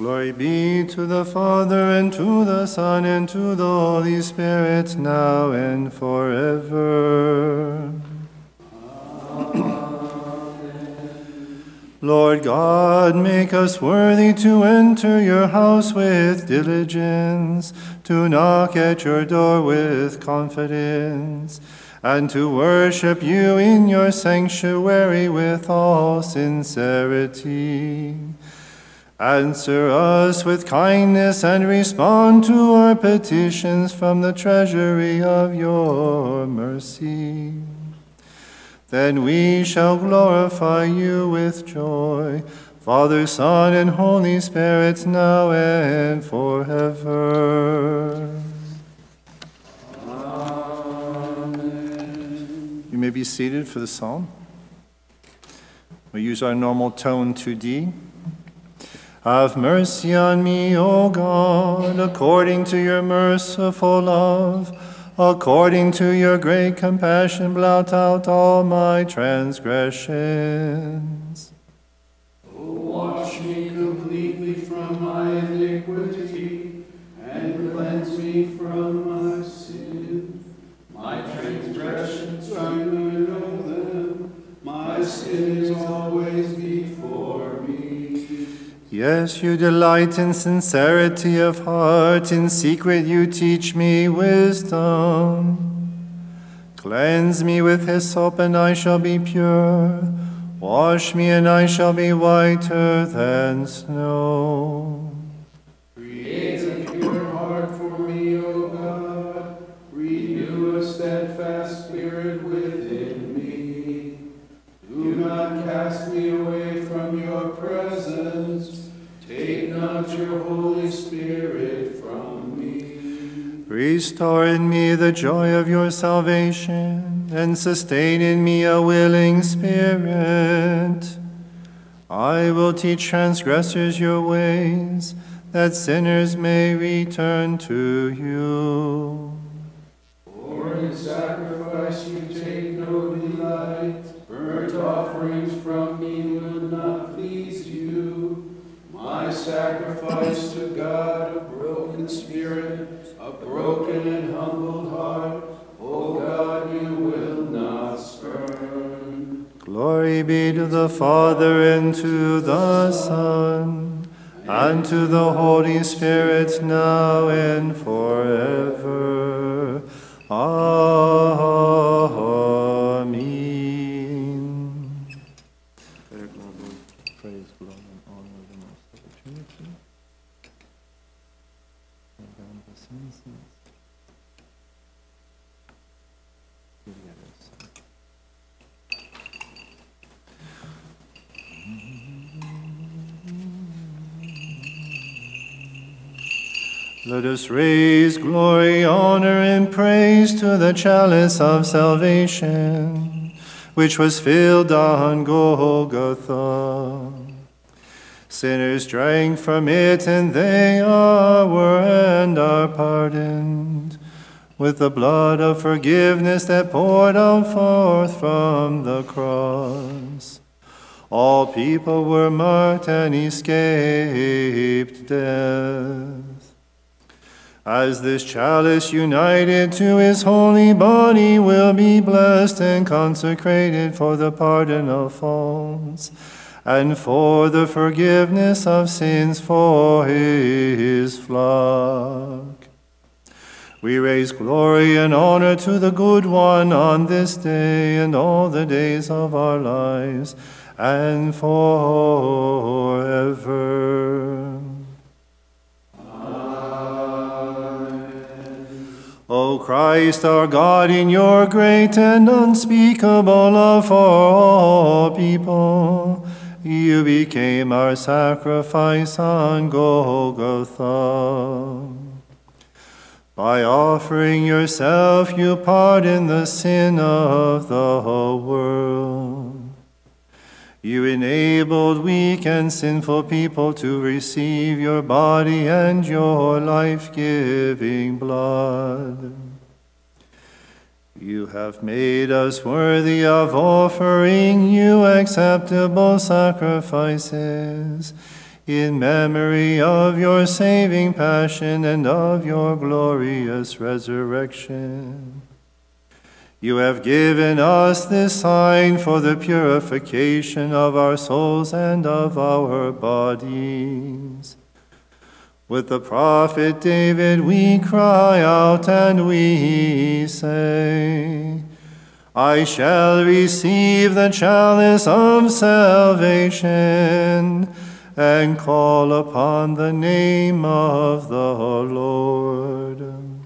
Glory be to the Father, and to the Son, and to the Holy Spirit, now and forever. Lord God, make us worthy to enter your house with diligence, to knock at your door with confidence, and to worship you in your sanctuary with all sincerity. Answer us with kindness and respond to our petitions from the treasury of your mercy. Then we shall glorify you with joy, Father, Son, and Holy Spirit, now and forever. Amen. You may be seated for the psalm. We use our normal tone 2D. Have mercy on me, O God, according to your merciful love. According to your great compassion, blot out all my transgressions. O wash me completely from my iniquity, and cleanse me from my sin. My transgressions, I know them. My sin is always before me. Yes, you delight in sincerity of heart. In secret, you teach me wisdom. Cleanse me with hyssop, and I shall be pure. Wash me, and I shall be whiter than snow. Restore in me the joy of your salvation, and sustain in me a willing spirit. I will teach transgressors your ways, that sinners may return to you. For in sacrifice you take no delight. Burnt offerings from me will not please you. My sacrifice to God, a broken spirit, broken and humbled heart, O God, you will not spurn. Glory be to the Father, and to the Son, and to the Holy Spirit, now and forever. Amen. Praise, glory, and honor the most of the Trinity. And down the sins. Let us raise glory, honor, and praise to the chalice of salvation, which was filled on Golgotha. Sinners drank from it, and they are, were, and are pardoned with the blood of forgiveness that poured out forth from the cross. All people were marked and escaped death. As this chalice united to his holy body will be blessed and consecrated for the pardon of faults and for the forgiveness of sins for his flock. We raise glory and honor to the good one on this day and all the days of our lives and forever. O Christ our God, in your great and unspeakable love for all people, you became our sacrifice on Golgotha. By offering yourself, you pardon the sin of the whole world. You enabled weak and sinful people to receive your body and your life giving blood. You have made us worthy of offering you acceptable sacrifices in memory of your saving passion and of your glorious resurrection. You have given us this sign for the purification of our souls and of our bodies. With the prophet David we cry out and we say, I shall receive the chalice of salvation and call upon the name of the Lord.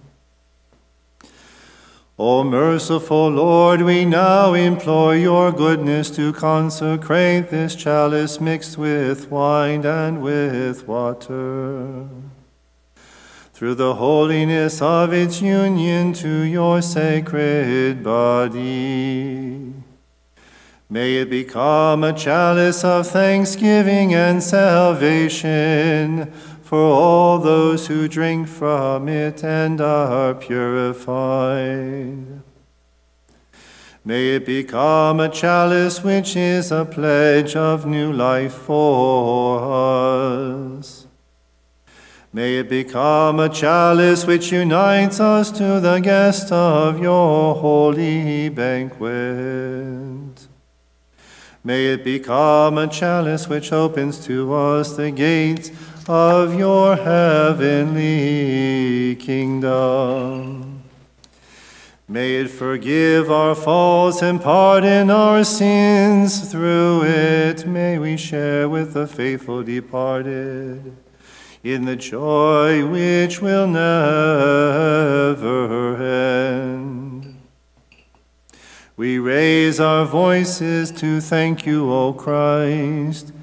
O merciful Lord, we now implore your goodness to consecrate this chalice mixed with wine and with water. Through the holiness of its union to your sacred body. May it become a chalice of thanksgiving and salvation for all those who drink from it and are purified. May it become a chalice which is a pledge of new life for us. May it become a chalice which unites us to the guest of your holy banquet. May it become a chalice which opens to us the gates of your heavenly kingdom. May it forgive our faults and pardon our sins. Through it may we share with the faithful departed in the joy which will never end. We raise our voices to thank you, O Christ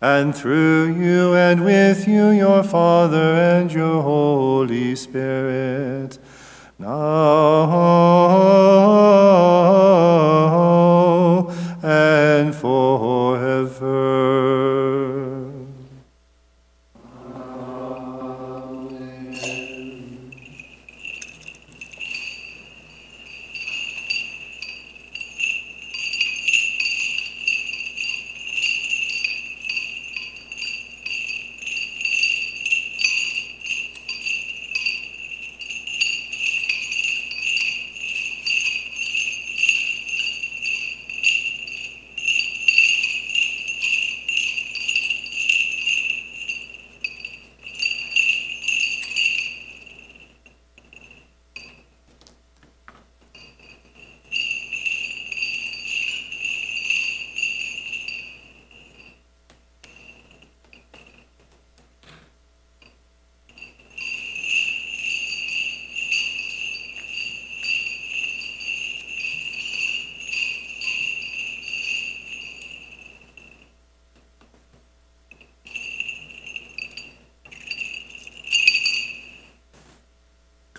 and through you and with you, your Father and your Holy Spirit, now and forever.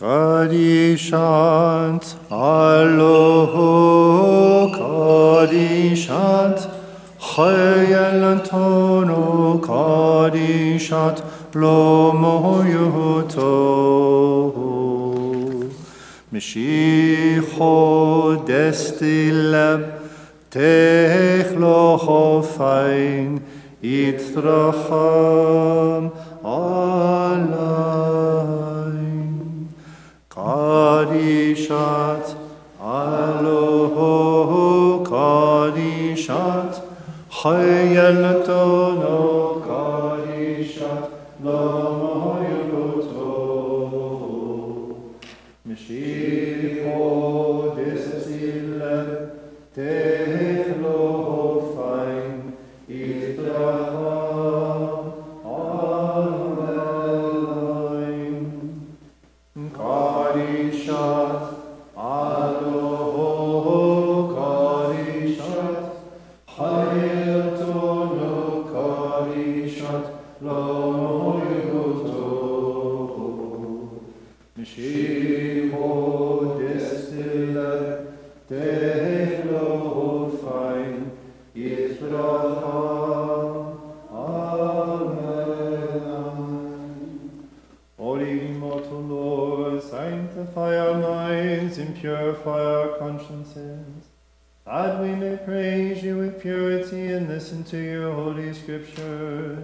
Kadishant, Aloho Kadishant, Chayelantono Kadishat, Lomo Yehuto. Mishicho destilab, Techlocho fein, Itracha Mishicho Destilet, Tehlo Fein, Yisracham, Amen. Holy immortal Lord, sanctify our minds and purify our consciences, that we may praise you with purity and listen to your holy scriptures.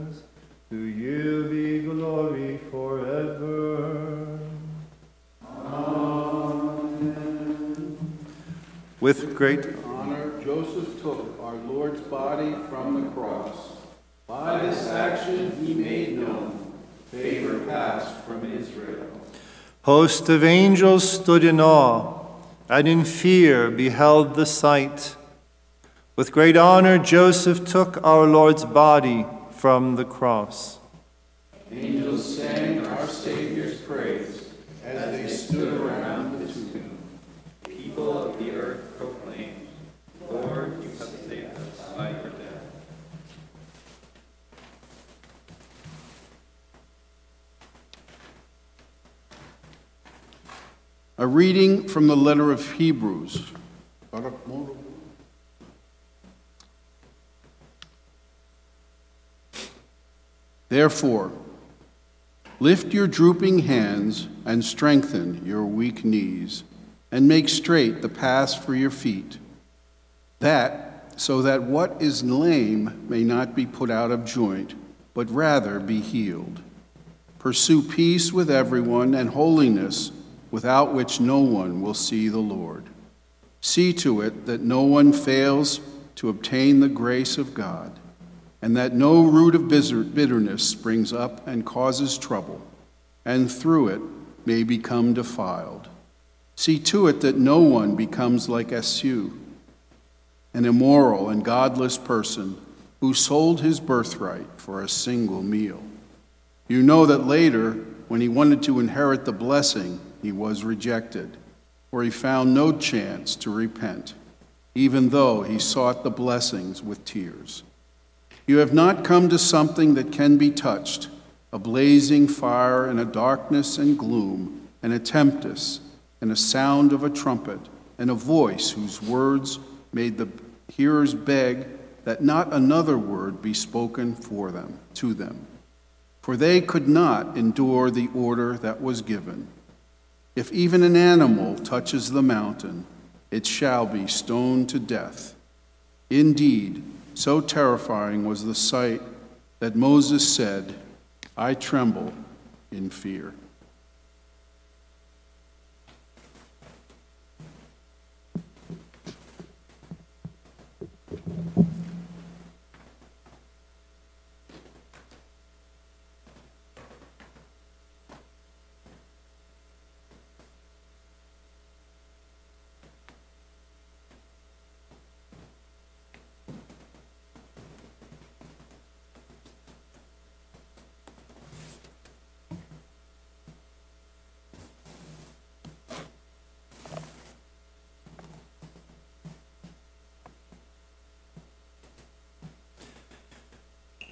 With great honor, Joseph took our Lord's body from the cross. By this action he made known favor passed from Israel. host of angels stood in awe and in fear beheld the sight. With great honor, Joseph took our Lord's body from the cross. Angels sang our Savior's praise as they stood around the tomb. People of the earth proclaimed, Lord, you have saved us by your death. A reading from the letter of Hebrews. Therefore, lift your drooping hands and strengthen your weak knees, and make straight the paths for your feet, that so that what is lame may not be put out of joint, but rather be healed. Pursue peace with everyone and holiness, without which no one will see the Lord. See to it that no one fails to obtain the grace of God, and that no root of bitterness springs up and causes trouble, and through it may become defiled. See to it that no one becomes like Esau, an immoral and godless person who sold his birthright for a single meal. You know that later, when he wanted to inherit the blessing, he was rejected, for he found no chance to repent, even though he sought the blessings with tears. You have not come to something that can be touched, a blazing fire and a darkness and gloom and a tempest and a sound of a trumpet and a voice whose words made the hearers beg that not another word be spoken for them to them for they could not endure the order that was given if even an animal touches the mountain it shall be stoned to death. Indeed so terrifying was the sight that moses said i tremble in fear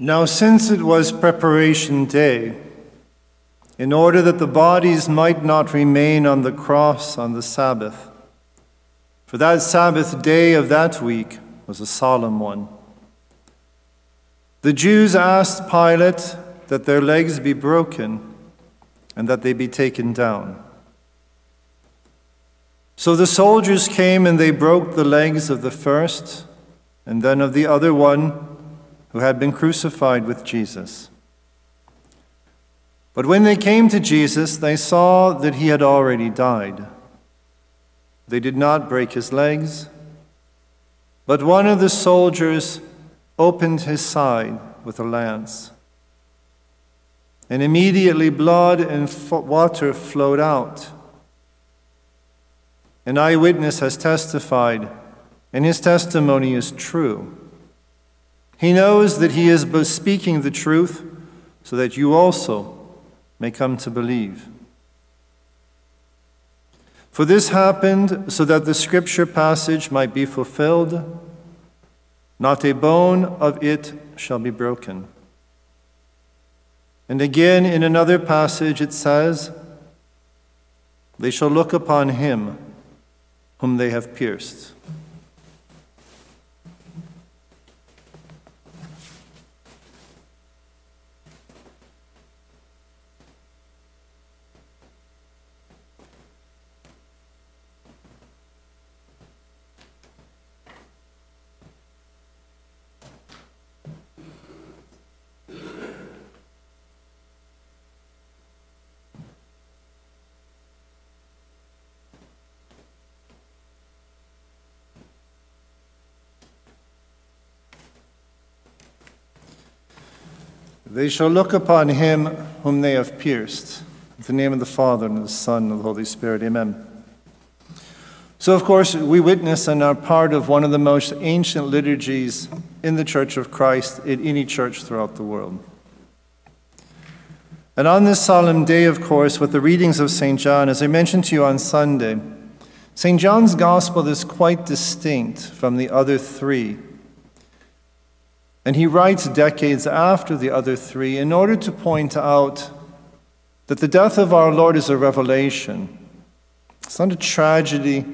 Now, since it was preparation day, in order that the bodies might not remain on the cross on the Sabbath, for that Sabbath day of that week was a solemn one, the Jews asked Pilate that their legs be broken and that they be taken down. So the soldiers came and they broke the legs of the first and then of the other one who had been crucified with Jesus. But when they came to Jesus, they saw that he had already died. They did not break his legs, but one of the soldiers opened his side with a lance. And immediately blood and water flowed out. An eyewitness has testified, and his testimony is true. He knows that he is speaking the truth so that you also may come to believe. For this happened so that the scripture passage might be fulfilled not a bone of it shall be broken. And again, in another passage, it says, They shall look upon him whom they have pierced. They shall look upon him whom they have pierced. In the name of the Father, and of the Son, and of the Holy Spirit. Amen. So, of course, we witness and are part of one of the most ancient liturgies in the Church of Christ in any church throughout the world. And on this solemn day, of course, with the readings of St. John, as I mentioned to you on Sunday, St. John's Gospel is quite distinct from the other three. And he writes decades after the other three in order to point out that the death of our Lord is a revelation. It's not a tragedy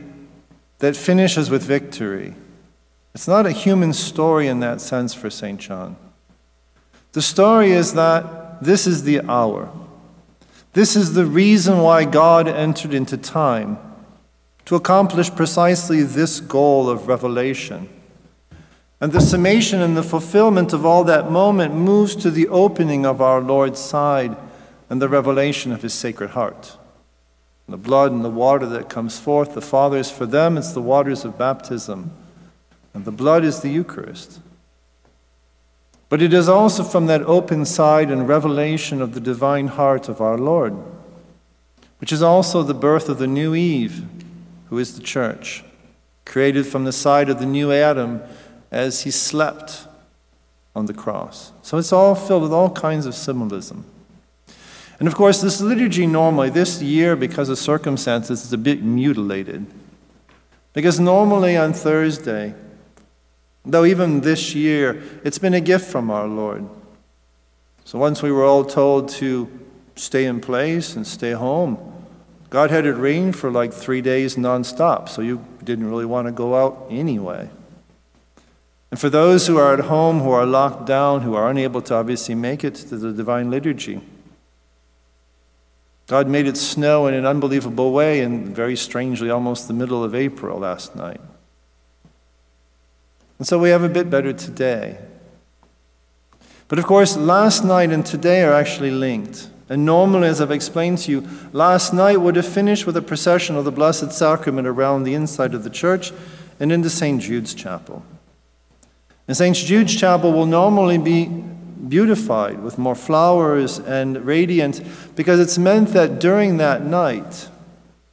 that finishes with victory. It's not a human story in that sense for St. John. The story is that this is the hour. This is the reason why God entered into time to accomplish precisely this goal of revelation. And the summation and the fulfillment of all that moment moves to the opening of our Lord's side and the revelation of his sacred heart. The blood and the water that comes forth, the Father is for them, it's the waters of baptism. And the blood is the Eucharist. But it is also from that open side and revelation of the divine heart of our Lord, which is also the birth of the new Eve, who is the church, created from the side of the new Adam as he slept on the cross. So it's all filled with all kinds of symbolism. And of course, this liturgy normally, this year, because of circumstances, is a bit mutilated. Because normally on Thursday, though even this year, it's been a gift from our Lord. So once we were all told to stay in place and stay home, God had it rain for like three days nonstop, so you didn't really want to go out anyway. And for those who are at home, who are locked down, who are unable to obviously make it to the divine liturgy, God made it snow in an unbelievable way, and very strangely, almost the middle of April last night. And so we have a bit better today. But of course, last night and today are actually linked. And normally, as I've explained to you, last night would have finished with a procession of the Blessed Sacrament around the inside of the church and into St. Jude's Chapel. And St. Jude's Chapel will normally be beautified with more flowers and radiant because it's meant that during that night,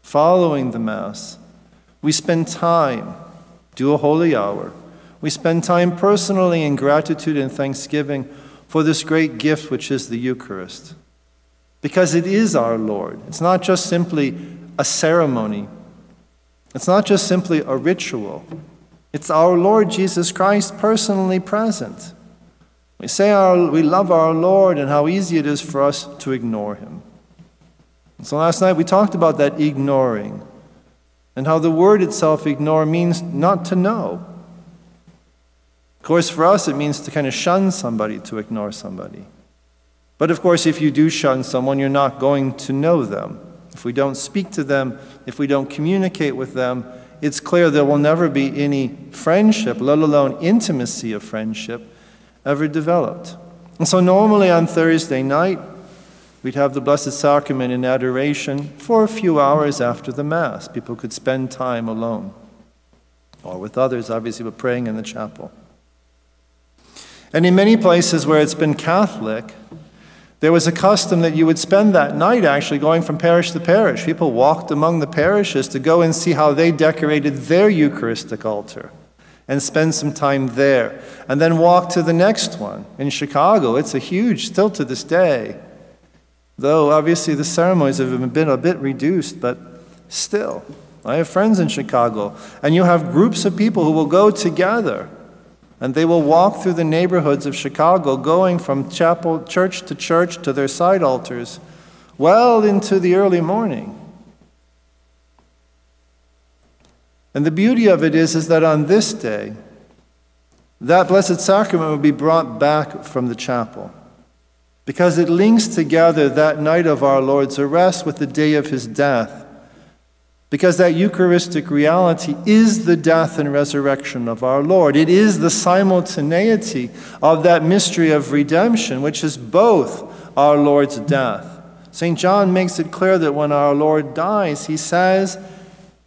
following the Mass, we spend time, do a holy hour. We spend time personally in gratitude and thanksgiving for this great gift which is the Eucharist. Because it is our Lord. It's not just simply a ceremony, it's not just simply a ritual. It's our Lord Jesus Christ personally present. We say our, we love our Lord and how easy it is for us to ignore him. And so last night we talked about that ignoring and how the word itself, ignore, means not to know. Of course, for us, it means to kind of shun somebody, to ignore somebody. But of course, if you do shun someone, you're not going to know them. If we don't speak to them, if we don't communicate with them, it's clear there will never be any friendship, let alone intimacy of friendship, ever developed. And so, normally on Thursday night, we'd have the Blessed Sacrament in adoration for a few hours after the Mass. People could spend time alone, or with others, obviously, but praying in the chapel. And in many places where it's been Catholic, there was a custom that you would spend that night actually going from parish to parish. People walked among the parishes to go and see how they decorated their Eucharistic altar and spend some time there. And then walk to the next one. In Chicago, it's a huge, still to this day. Though obviously the ceremonies have been a bit reduced, but still. I have friends in Chicago, and you have groups of people who will go together and they will walk through the neighborhoods of Chicago, going from chapel, church to church to their side altars, well into the early morning. And the beauty of it is, is that on this day, that Blessed Sacrament will be brought back from the chapel because it links together that night of our Lord's arrest with the day of his death because that Eucharistic reality is the death and resurrection of our Lord. It is the simultaneity of that mystery of redemption, which is both our Lord's death. St. John makes it clear that when our Lord dies, he says,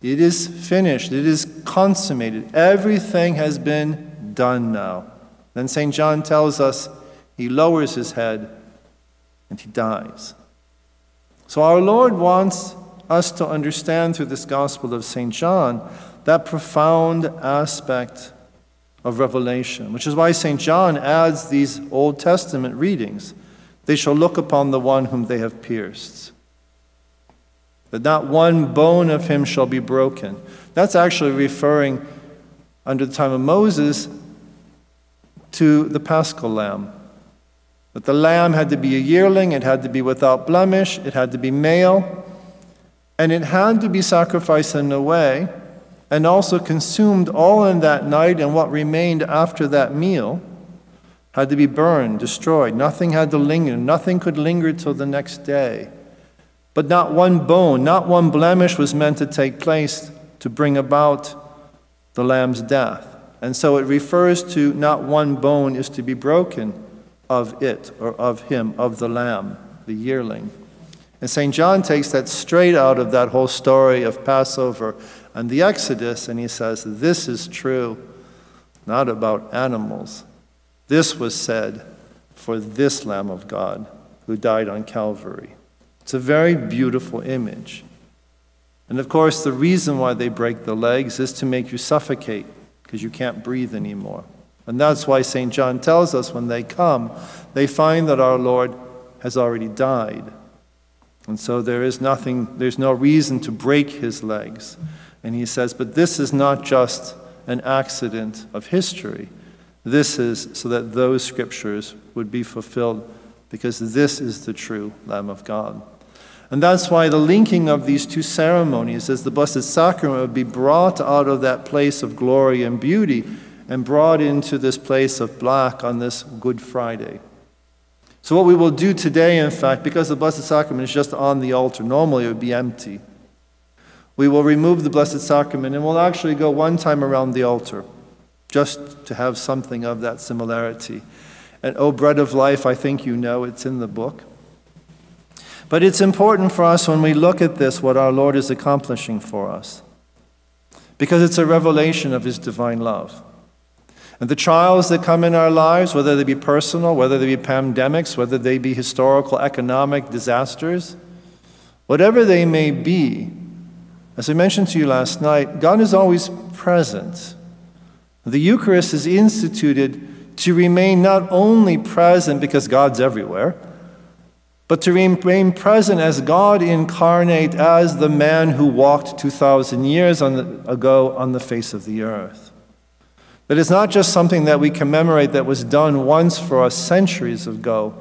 It is finished, it is consummated, everything has been done now. Then St. John tells us, He lowers his head and he dies. So our Lord wants us to understand through this Gospel of St. John that profound aspect of revelation, which is why St. John adds these Old Testament readings. They shall look upon the one whom they have pierced. That not one bone of him shall be broken. That's actually referring, under the time of Moses, to the paschal lamb. That the lamb had to be a yearling, it had to be without blemish, it had to be male, and it had to be sacrificed in a way and also consumed all in that night, and what remained after that meal had to be burned, destroyed. Nothing had to linger, nothing could linger till the next day. But not one bone, not one blemish was meant to take place to bring about the lamb's death. And so it refers to not one bone is to be broken of it or of him, of the lamb, the yearling. And St. John takes that straight out of that whole story of Passover and the Exodus, and he says, This is true, not about animals. This was said for this Lamb of God who died on Calvary. It's a very beautiful image. And of course, the reason why they break the legs is to make you suffocate because you can't breathe anymore. And that's why St. John tells us when they come, they find that our Lord has already died. And so there is nothing, there's no reason to break his legs. And he says, But this is not just an accident of history. This is so that those scriptures would be fulfilled, because this is the true Lamb of God. And that's why the linking of these two ceremonies as the Blessed Sacrament would be brought out of that place of glory and beauty and brought into this place of black on this Good Friday. So, what we will do today, in fact, because the Blessed Sacrament is just on the altar, normally it would be empty we will remove the Blessed Sacrament and we'll actually go one time around the altar just to have something of that similarity. And O Bread of Life, I think you know it's in the book. But it's important for us when we look at this what our Lord is accomplishing for us because it's a revelation of His divine love. And the trials that come in our lives, whether they be personal, whether they be pandemics, whether they be historical, economic disasters, whatever they may be, as I mentioned to you last night, God is always present. The Eucharist is instituted to remain not only present because God's everywhere, but to remain present as God incarnate, as the man who walked 2,000 years on the, ago on the face of the earth. That it's not just something that we commemorate that was done once for us centuries ago,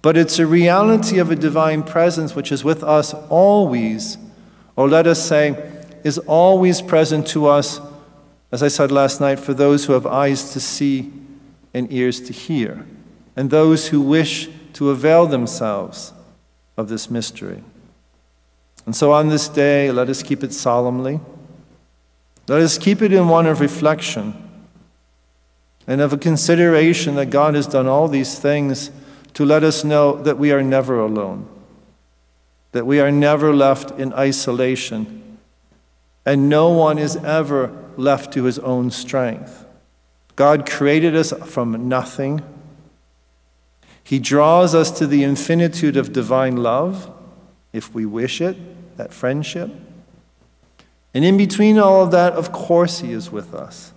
but it's a reality of a divine presence which is with us always or let us say, is always present to us, as I said last night, for those who have eyes to see and ears to hear, and those who wish to avail themselves of this mystery. And so on this day, let us keep it solemnly. Let us keep it in one of reflection and of a consideration that God has done all these things to let us know that we are never alone that we are never left in isolation, and no one is ever left to his own strength. God created us from nothing. He draws us to the infinitude of divine love, if we wish it, that friendship. And in between all of that, of course, He is with us.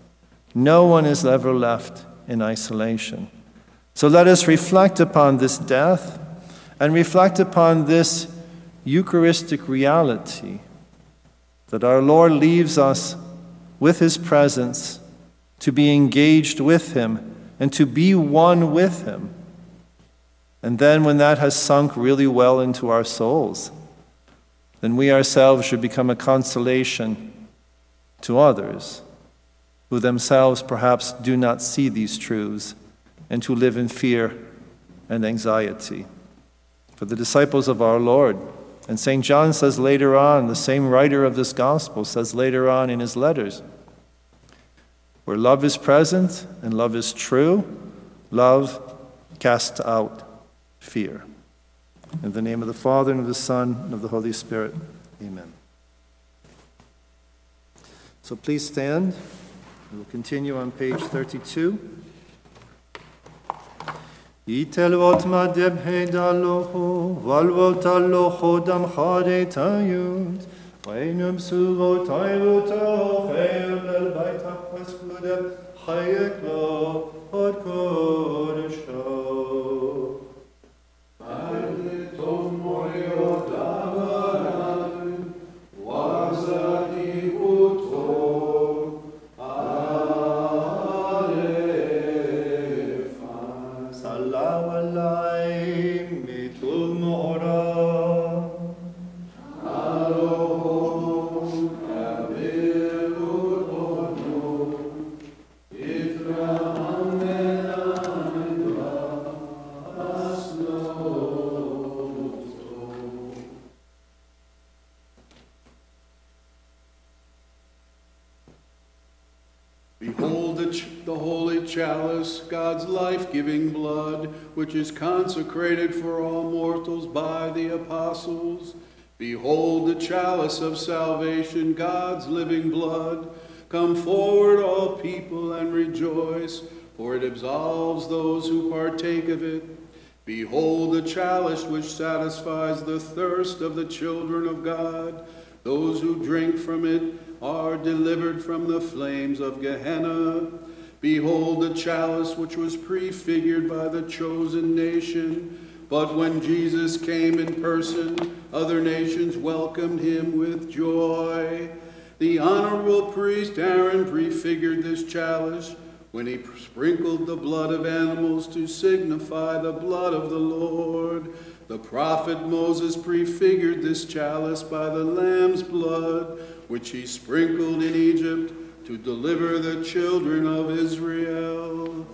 No one is ever left in isolation. So let us reflect upon this death and reflect upon this Eucharistic reality that our Lord leaves us with His presence to be engaged with Him and to be one with Him. And then, when that has sunk really well into our souls, then we ourselves should become a consolation to others who themselves perhaps do not see these truths and who live in fear and anxiety. For the disciples of our Lord, and St. John says later on, the same writer of this gospel says later on in his letters, where love is present and love is true, love casts out fear. In the name of the Father, and of the Son, and of the Holy Spirit, amen. So please stand. We'll continue on page 32. itelvot valvot aloho tayut, vainum suvo baitach od kodesho. الله والله which is consecrated for all mortals by the apostles. Behold the chalice of salvation, God's living blood. Come forward, all people, and rejoice, for it absolves those who partake of it. Behold the chalice which satisfies the thirst of the children of God. Those who drink from it are delivered from the flames of Gehenna. Behold the chalice which was prefigured by the chosen nation. But when Jesus came in person, other nations welcomed him with joy. The honorable priest Aaron prefigured this chalice when he sprinkled the blood of animals to signify the blood of the Lord. The prophet Moses prefigured this chalice by the lamb's blood, which he sprinkled in Egypt to deliver the children of Israel.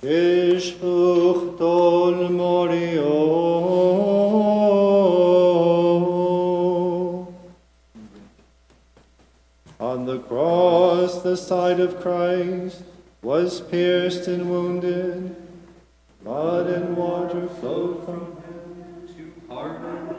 Ishbuch tol morio. On the cross, the side of Christ was pierced and wounded. Blood and water flowed from him. to pardon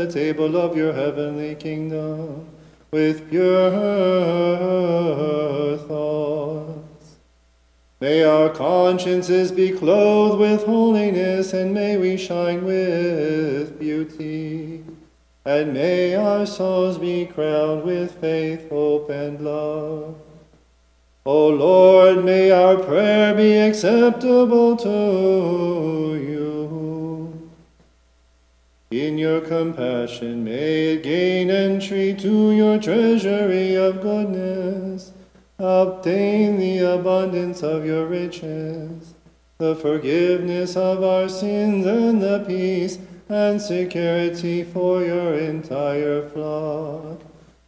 the table of your heavenly kingdom with pure thoughts. May our consciences be clothed with holiness, and may we shine with beauty. And may our souls be crowned with faith, hope, and love. O Lord, may our prayer be acceptable to. In your compassion, may it gain entry to your treasury of goodness. Obtain the abundance of your riches, the forgiveness of our sins, and the peace and security for your entire flock.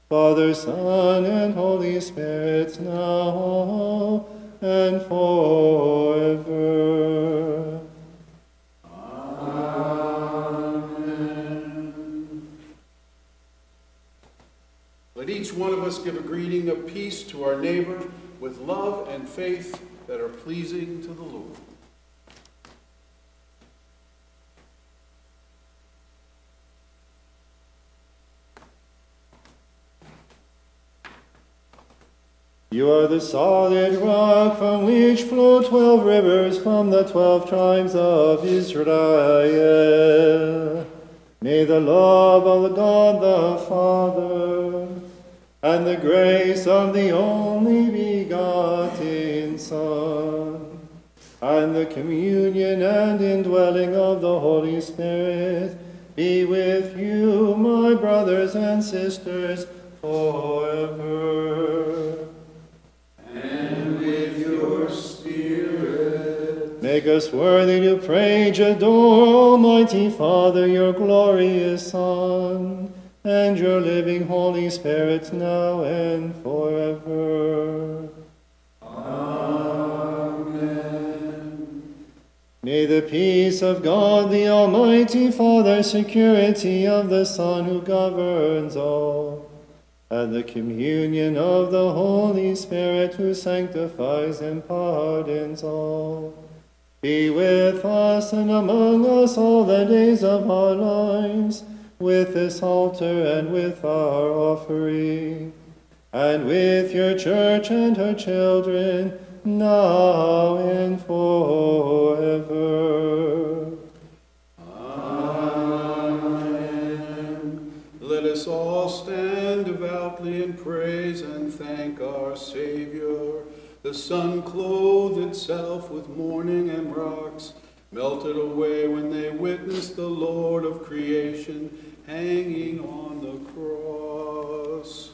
Father, Son, and Holy Spirit, now and forever. one of us give a greeting of peace to our neighbor with love and faith that are pleasing to the Lord. You are the solid rock from which flow twelve rivers from the twelve tribes of Israel. May the love of God the Father and the grace of the only begotten Son and the communion and indwelling of the Holy Spirit be with you, my brothers and sisters, forever. And with your spirit. Make us worthy to praise, adore, Almighty Father, your glorious Son, and your living Holy Spirit now and forever. Amen. May the peace of God, the Almighty Father, security of the Son who governs all, and the communion of the Holy Spirit who sanctifies and pardons all, be with us and among us all the days of our lives, with this altar and with our offering, and with your church and her children, now and forever. Amen. Let us all stand devoutly in praise and thank our Savior. The sun clothed itself with mourning and rocks, melted away when they witnessed the Lord of creation hanging on the cross.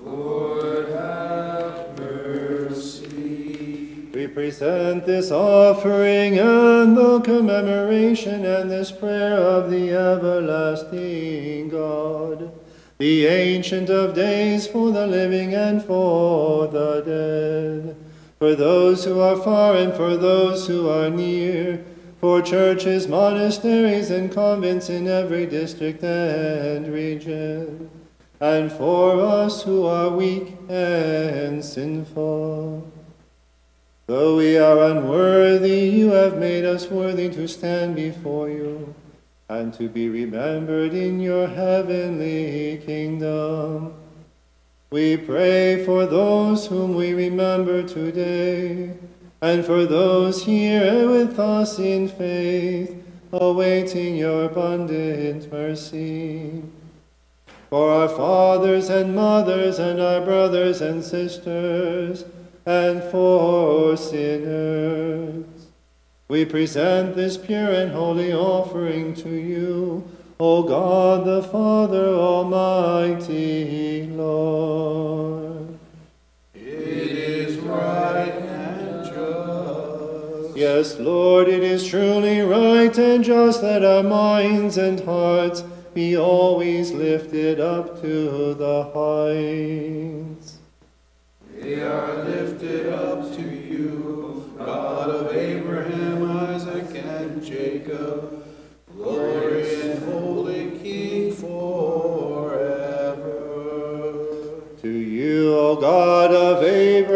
Lord, have mercy. We present this offering and the commemoration and this prayer of the everlasting God, the Ancient of Days, for the living and for the dead, for those who are far and for those who are near, for churches, monasteries, and convents in every district and region, and for us who are weak and sinful. Though we are unworthy, you have made us worthy to stand before you and to be remembered in your heavenly kingdom. We pray for those whom we remember today, and for those here with us in faith, awaiting your abundant mercy. For our fathers and mothers, and our brothers and sisters, and for sinners. We present this pure and holy offering to you, O God the Father Almighty, Lord. Yes, Lord, it is truly right and just that our minds and hearts be always lifted up to the heights. They are lifted up to you, God of Abraham, Isaac, and Jacob, glorious and holy King forever. To you, O God of Abraham,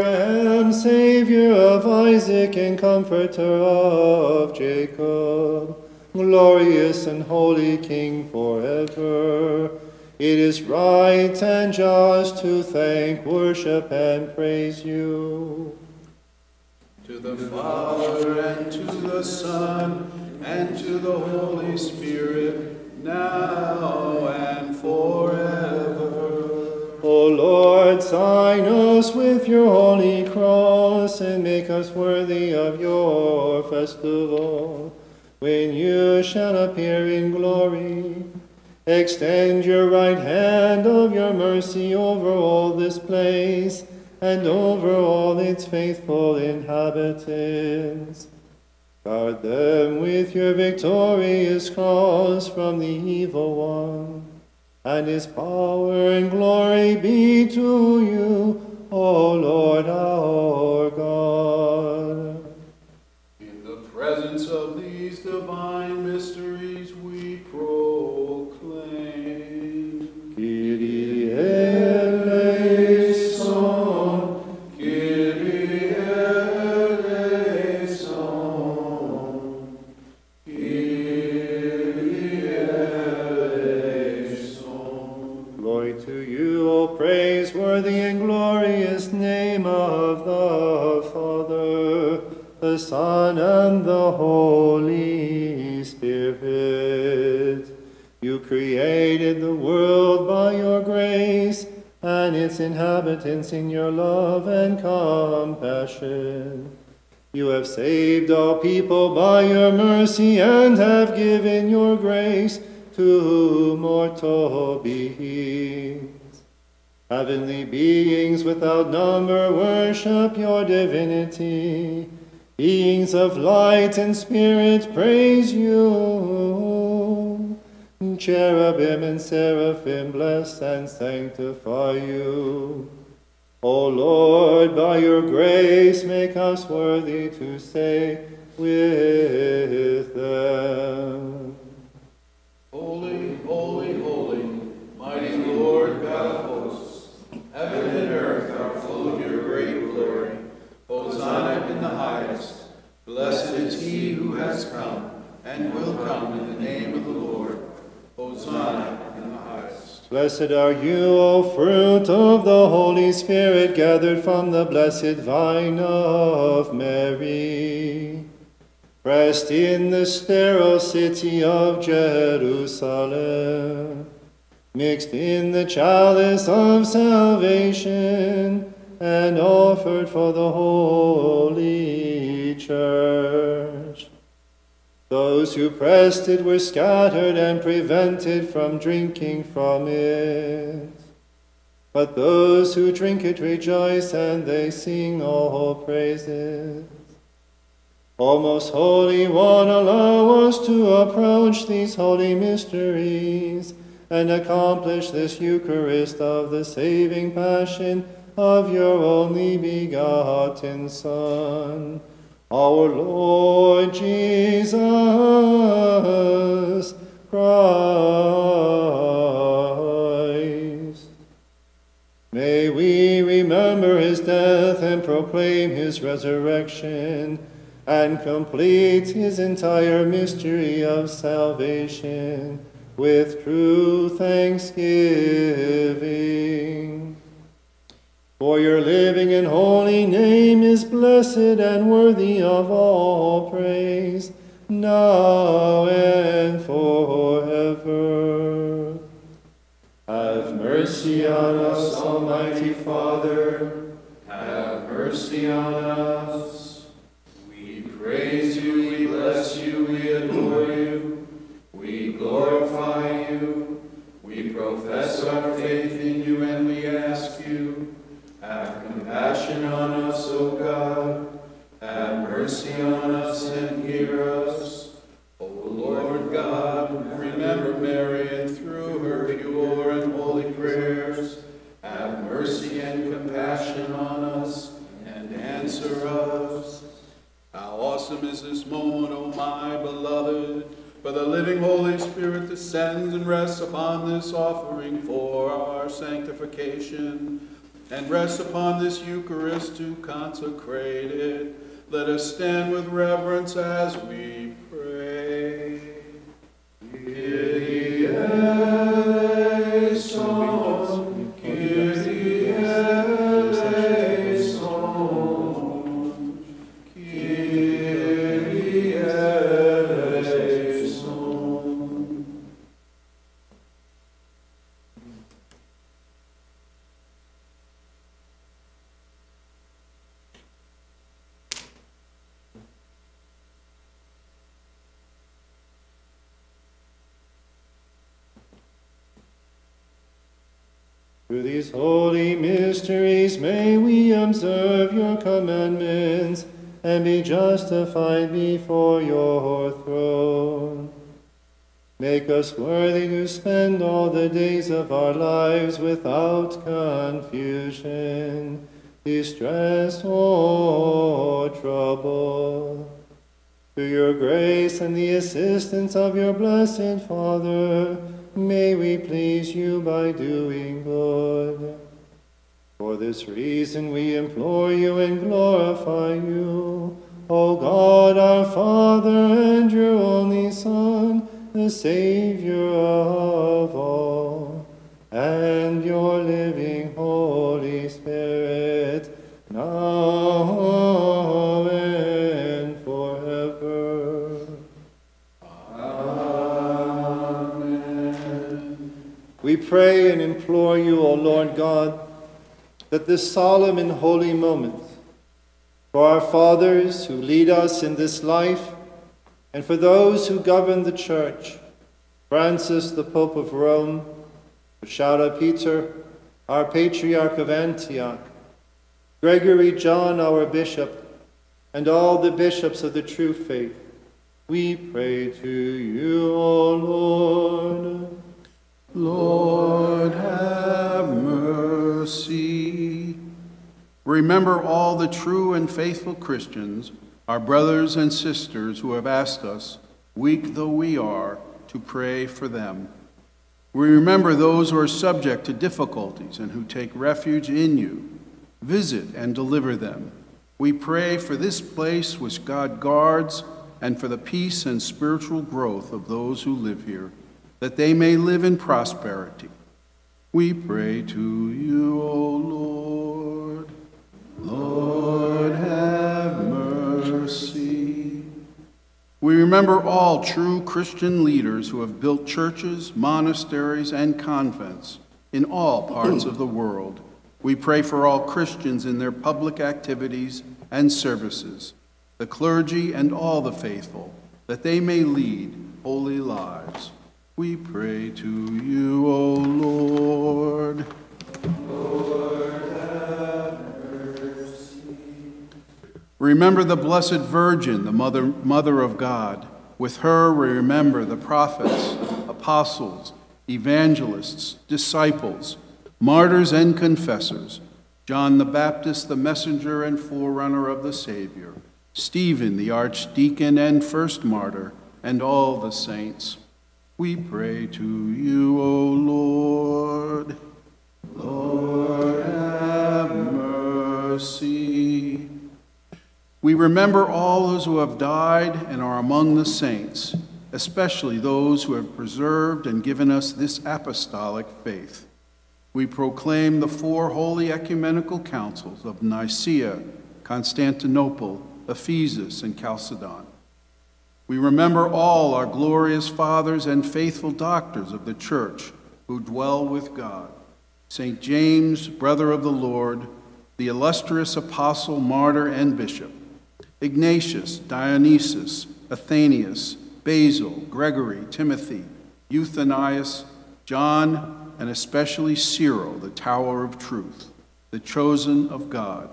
Isaac and Comforter of Jacob, glorious and holy King forever, it is right and just to thank, worship, and praise you. To the Father, and to the Son, and to the Holy Spirit, now and forever. O Lord, sign us with your holy cross and make us worthy of your festival. When you shall appear in glory, extend your right hand of your mercy over all this place and over all its faithful inhabitants. Guard them with your victorious cross from the evil one and his power and glory be to you, O Lord our God. the Son, and the Holy Spirit. You created the world by your grace and its inhabitants in your love and compassion. You have saved all people by your mercy and have given your grace to mortal beings. Heavenly beings without number worship your divinity Beings of light and spirit praise you. Cherubim and seraphim bless and sanctify you. O Lord, by your grace, make us worthy to say with them. Holy, holy, holy, mighty Lord God of hosts, heaven Blessed is he who has come and will come in the name of the Lord. Hosanna in the highest. Blessed are you, O fruit of the Holy Spirit, gathered from the blessed vine of Mary. Rest in the sterile city of Jerusalem, mixed in the chalice of salvation, and offered for the holy church. Those who pressed it were scattered and prevented from drinking from it. But those who drink it rejoice and they sing all praises. O most holy one, allow us to approach these holy mysteries and accomplish this Eucharist of the saving passion of your only begotten Son, our Lord Jesus Christ. May we remember his death and proclaim his resurrection and complete his entire mystery of salvation with true thanksgiving. For your living and holy name is blessed and worthy of all praise, now and forever. Have mercy on us, Almighty Father. Have mercy on us. For the living Holy Spirit descends and rests upon this offering for our sanctification, and rests upon this Eucharist to consecrate it. Let us stand with reverence as we these holy mysteries may we observe your commandments and be justified before your throne. Make us worthy to spend all the days of our lives without confusion, distress, or trouble. Through your grace and the assistance of your blessed Father, may we please you by doing good. For this reason we implore you and glorify you, O God our Father and your only Son, the Savior of all, and pray and implore you, O Lord God, that this solemn and holy moment, for our fathers who lead us in this life, and for those who govern the church, Francis, the Pope of Rome, Bechara Peter, our Patriarch of Antioch, Gregory John, our Bishop, and all the bishops of the true faith, we pray to you, O Lord. Lord, have mercy. Remember all the true and faithful Christians, our brothers and sisters who have asked us, weak though we are, to pray for them. We remember those who are subject to difficulties and who take refuge in you. Visit and deliver them. We pray for this place which God guards and for the peace and spiritual growth of those who live here, that they may live in prosperity. We pray to you, O Lord. Lord, have mercy. We remember all true Christian leaders who have built churches, monasteries, and convents in all parts of the world. We pray for all Christians in their public activities and services the clergy, and all the faithful, that they may lead holy lives. We pray to you, O Lord. Lord, have mercy. Remember the Blessed Virgin, the Mother, Mother of God. With her we remember the prophets, apostles, evangelists, disciples, martyrs, and confessors, John the Baptist, the messenger and forerunner of the Savior. Stephen, the archdeacon and first martyr, and all the saints. We pray to you, O Lord. Lord, have mercy. We remember all those who have died and are among the saints, especially those who have preserved and given us this apostolic faith. We proclaim the four holy ecumenical councils of Nicaea, Constantinople, Ephesus, and Chalcedon. We remember all our glorious fathers and faithful doctors of the church who dwell with God. St. James, brother of the Lord, the illustrious apostle, martyr, and bishop, Ignatius, Dionysius, Athanasius, Basil, Gregory, Timothy, Eustathius, John, and especially Cyril, the tower of truth, the chosen of God.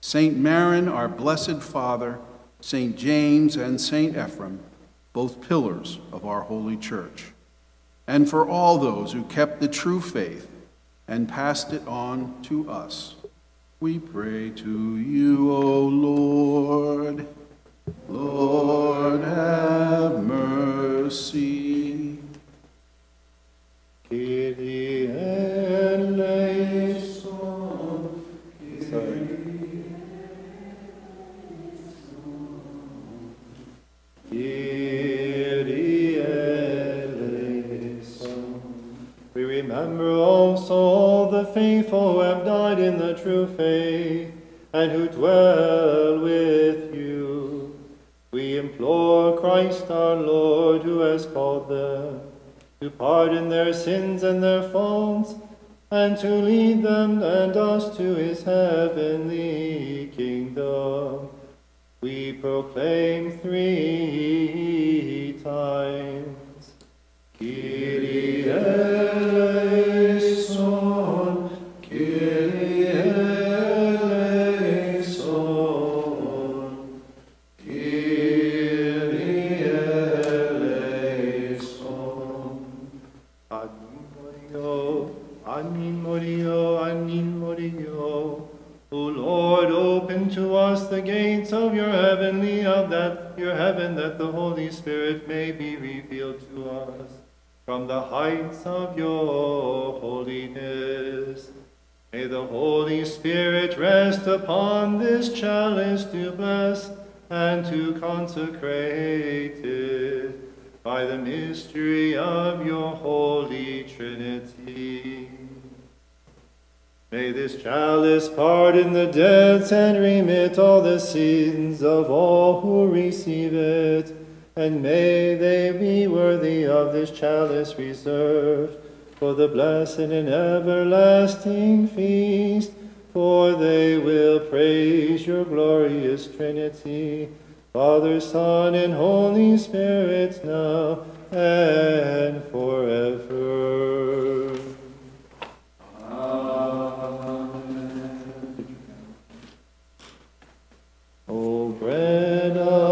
St. Maron, our blessed Father, St. James, and St. Ephrem, both pillars of our holy church, and for all those who kept the true faith and passed it on to us. We pray to you, O Lord. Lord, have mercy. True faith pardon the debts and remit all the sins of all who receive it, and may they be worthy of this chalice reserved for the blessed and everlasting feast, for they will praise your glorious Trinity, Father, Son, and Holy Spirit, now and forever. Bread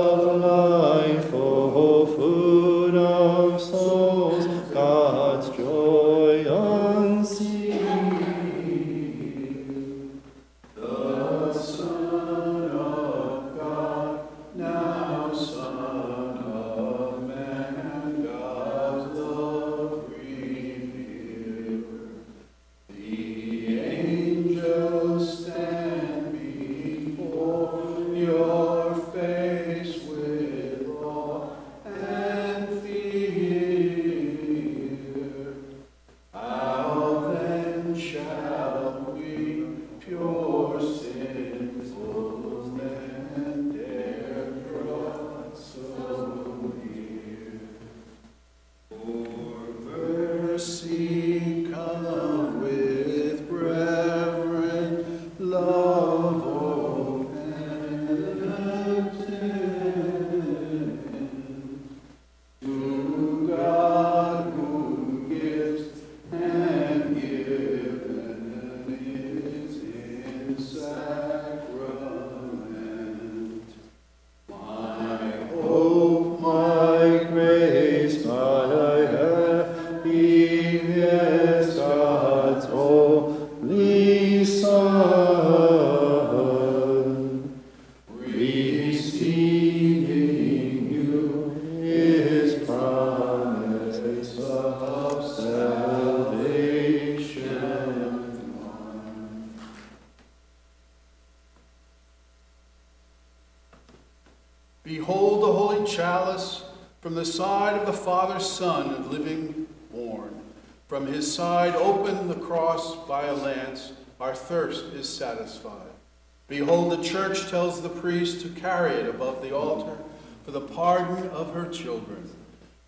pardon of her children.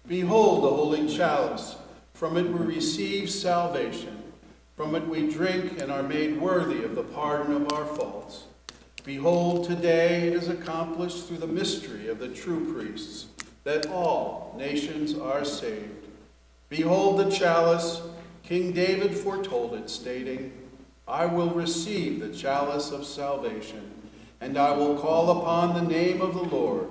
Behold the holy chalice, from it we receive salvation. From it we drink and are made worthy of the pardon of our faults. Behold, today it is accomplished through the mystery of the true priests, that all nations are saved. Behold the chalice, King David foretold it, stating, I will receive the chalice of salvation, and I will call upon the name of the Lord.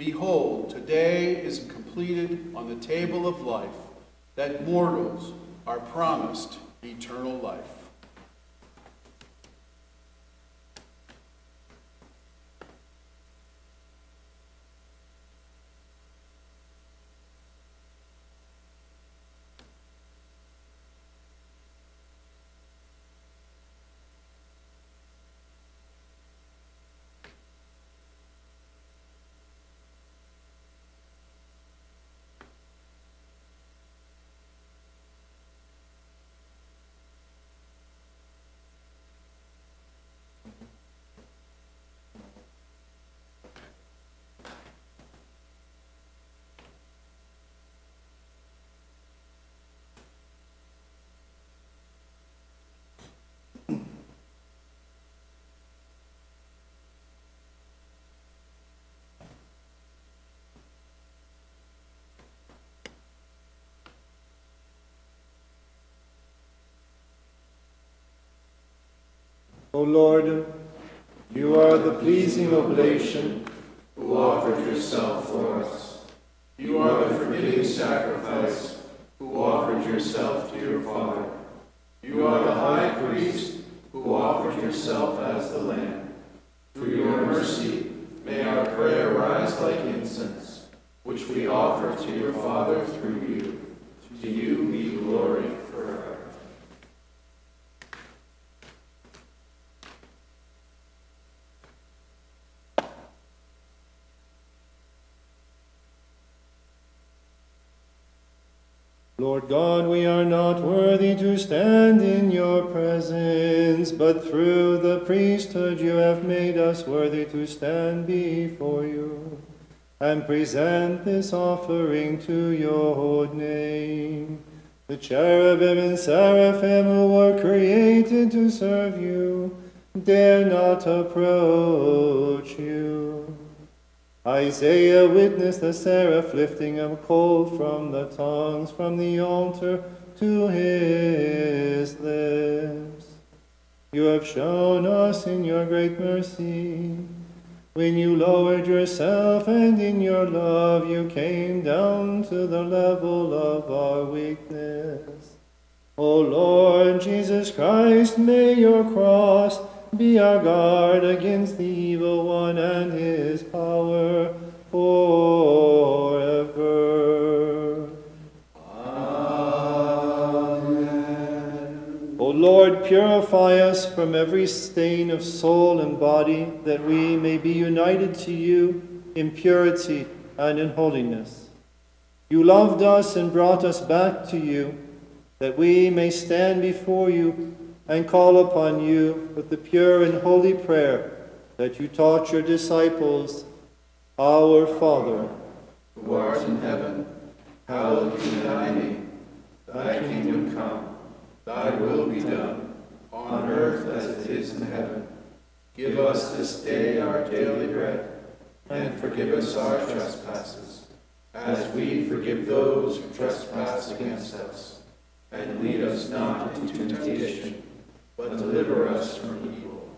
Behold, today is completed on the table of life, that mortals are promised eternal life. O Lord, you are the pleasing oblation. who offered yourself for us. You are the forgiving sacrifice, who offered yourself to your Father. You are the high priest, who offered yourself as the Lamb. Through your mercy, may our prayer rise like incense, which we offer to your Father through you. To you be glory forever. Lord God, we are not worthy to stand in your presence, but through the priesthood you have made us worthy to stand before you and present this offering to your name. The cherubim and seraphim who were created to serve you dare not approach you. Isaiah witnessed the seraph lifting a coal from the tongues from the altar to his lips. You have shown us in your great mercy when you lowered yourself and in your love you came down to the level of our weakness. O Lord Jesus Christ, may your cross be our guard against the evil one and his power forever. Amen. O Lord, purify us from every stain of soul and body, that we may be united to you in purity and in holiness. You loved us and brought us back to you, that we may stand before you and call upon you with the pure and holy prayer that you taught your disciples. Our Father, who art in heaven, hallowed be thy name. Thy kingdom come. Thy will be done, on earth as it is in heaven. Give us this day our daily bread, and forgive us our trespasses, as we forgive those who trespass against us. And lead us not into temptation, but deliver us from evil.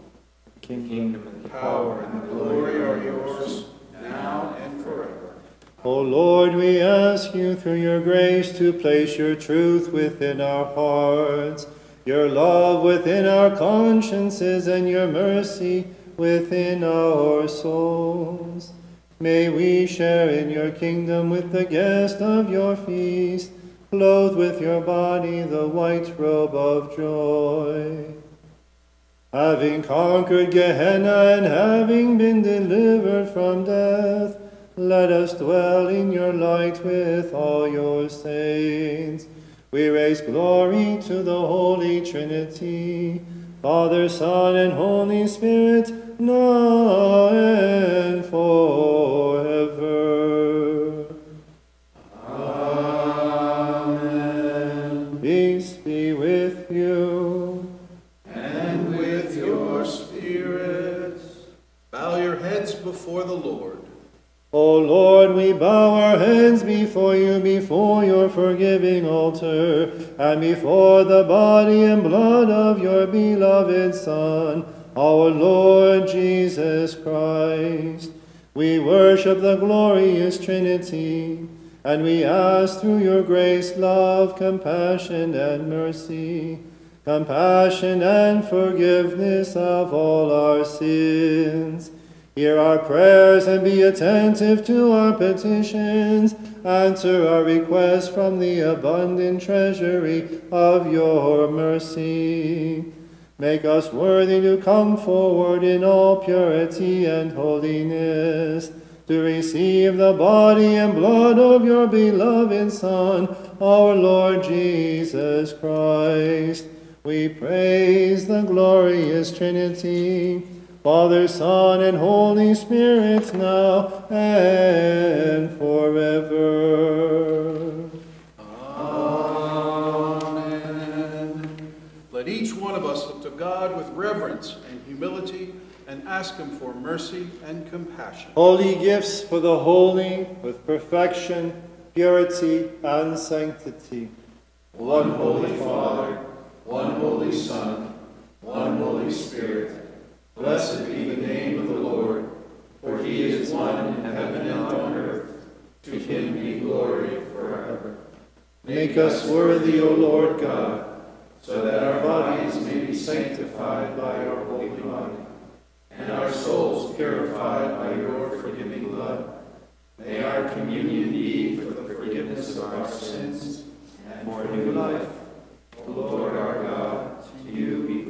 The Kingdom The power and the glory are yours, now and forever. O Lord, we ask you through your grace to place your truth within our hearts, your love within our consciences, and your mercy within our souls. May we share in your kingdom with the guest of your feast, clothed with your body the white robe of joy. Having conquered Gehenna and having been delivered from death, let us dwell in your light with all your saints. We raise glory to the Holy Trinity, Father, Son, and Holy Spirit, now and forever. O Lord, we bow our heads before you, before your forgiving altar, and before the body and blood of your beloved Son, our Lord Jesus Christ. We worship the glorious Trinity, and we ask through your grace, love, compassion, and mercy, compassion and forgiveness of all our sins. Hear our prayers and be attentive to our petitions. Answer our requests from the abundant treasury of your mercy. Make us worthy to come forward in all purity and holiness, to receive the body and blood of your beloved Son, our Lord Jesus Christ. We praise the glorious Trinity. Father, Son, and Holy Spirit, now and forever. Amen. Let each one of us look to God with reverence and humility and ask Him for mercy and compassion. Holy gifts for the holy, with perfection, purity, and sanctity. One Holy Father, one Holy Son, one Holy Spirit. Blessed be the name of the Lord, for He is one in heaven and on earth. To Him be glory forever. Make us worthy, O Lord God, so that our bodies may be sanctified by your holy body, and our souls purified by your forgiving blood. May our communion be for the forgiveness of our sins and for new life. O Lord our God, to you be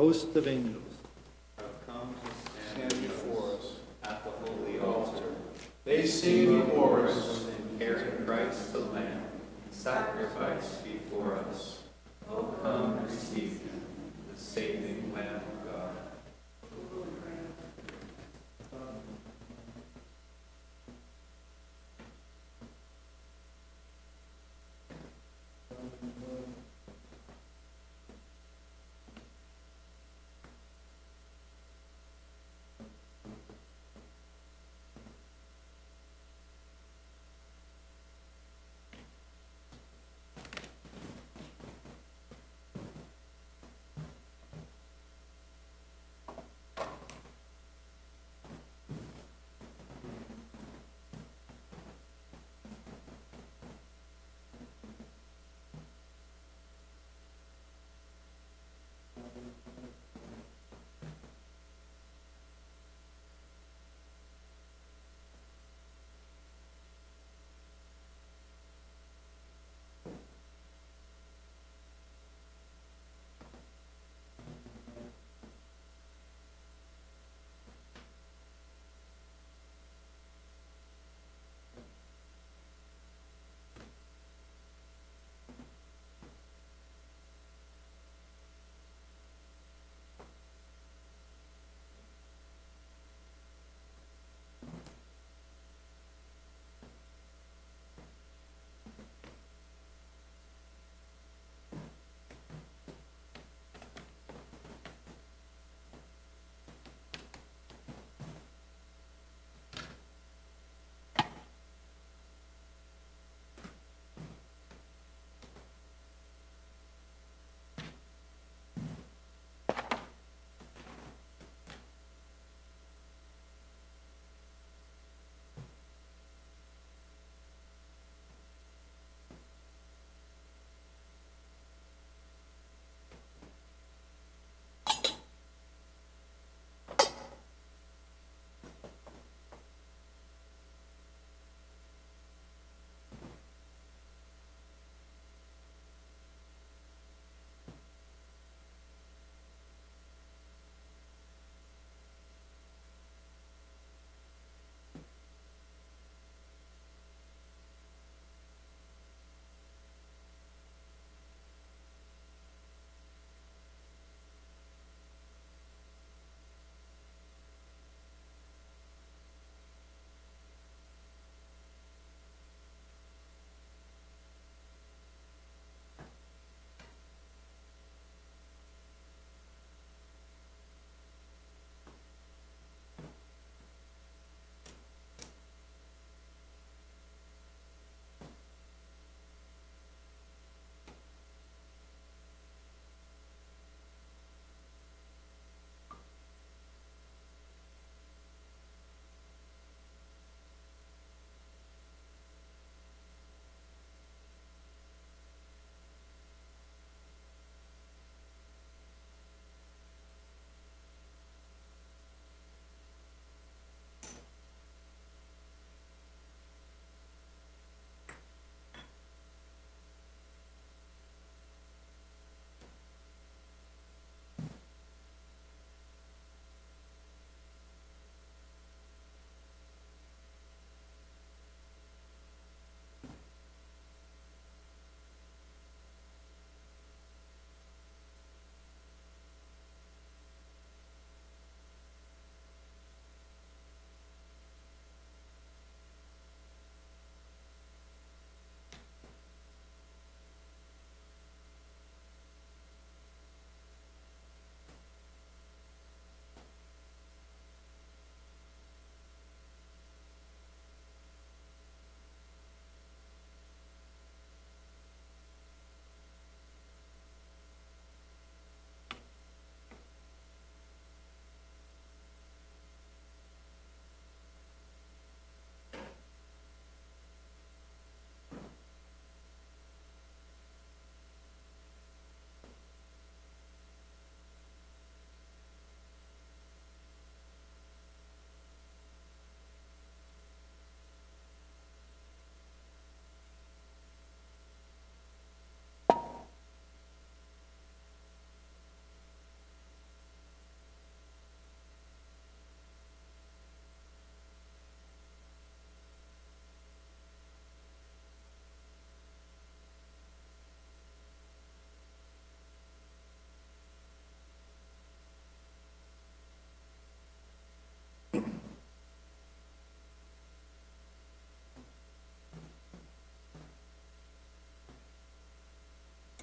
host of angels. have come to Stand before us at the holy altar. They sing before us. Carry Christ the Lamb, sacrificed before us. Oh, come receive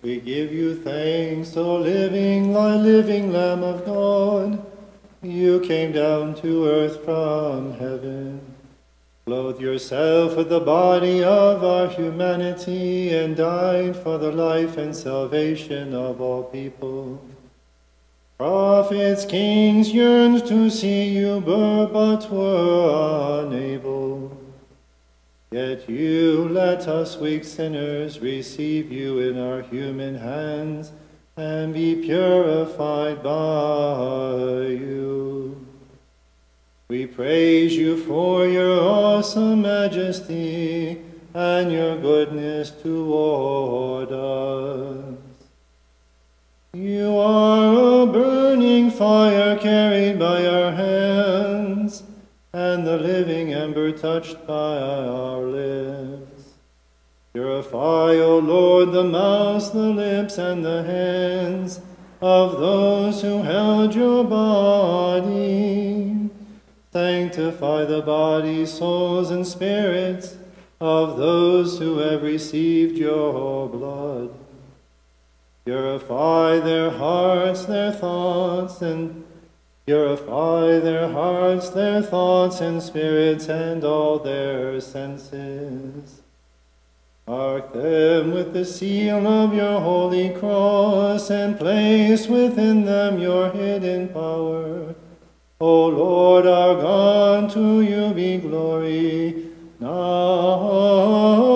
We give you thanks, O living, thy living Lamb of God. You came down to earth from heaven. Clothe yourself with the body of our humanity and died for the life and salvation of all people. Prophets, kings yearned to see you, but were unable. Yet you let us weak sinners receive you in our human hands and be purified by you. We praise you for your awesome majesty and your goodness toward us. You are a burning fire carried by our hands, living ember touched by our lips. Purify, O Lord, the mouths, the lips, and the hands of those who held your body. Sanctify the bodies, souls, and spirits of those who have received your blood. Purify their hearts, their thoughts, and purify their hearts, their thoughts, and spirits, and all their senses. Mark them with the seal of your holy cross, and place within them your hidden power. O Lord our God, to you be glory, now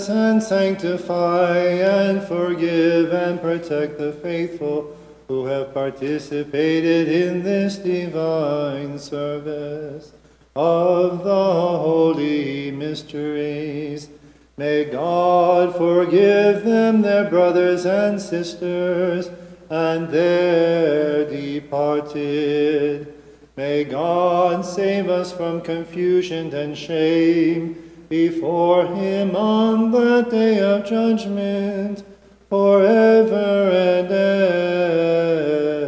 bless and sanctify and forgive and protect the faithful who have participated in this divine service of the holy mysteries. May God forgive them, their brothers and sisters, and their departed. May God save us from confusion and shame before him on the day of judgment forever and ever.